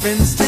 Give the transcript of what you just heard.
No